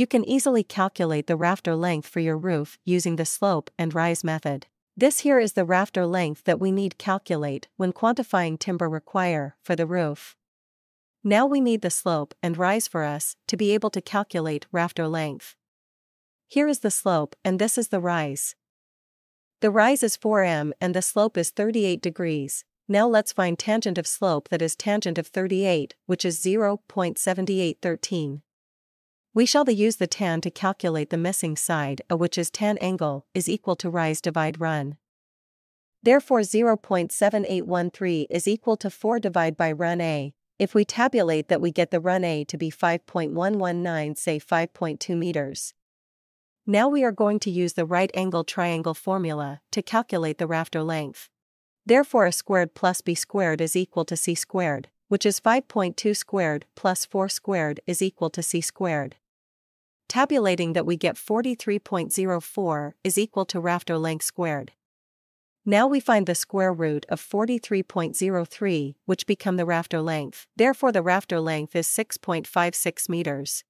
You can easily calculate the rafter length for your roof using the slope and rise method. This here is the rafter length that we need calculate when quantifying timber require for the roof. Now we need the slope and rise for us to be able to calculate rafter length. Here is the slope and this is the rise. The rise is 4m and the slope is 38 degrees. Now let's find tangent of slope that is tangent of 38, which is 0.7813. We shall the use the tan to calculate the missing side a which is tan angle is equal to rise divide run. Therefore 0.7813 is equal to 4 divide by run A. If we tabulate that we get the run A to be 5.119 say 5.2 meters. Now we are going to use the right angle triangle formula to calculate the rafter length. Therefore a squared plus b squared is equal to c squared, which is 5.2 squared plus 4 squared is equal to c squared. Tabulating that we get 43.04 is equal to rafter length squared. Now we find the square root of 43.03, which become the rafter length. Therefore the rafter length is 6.56 meters.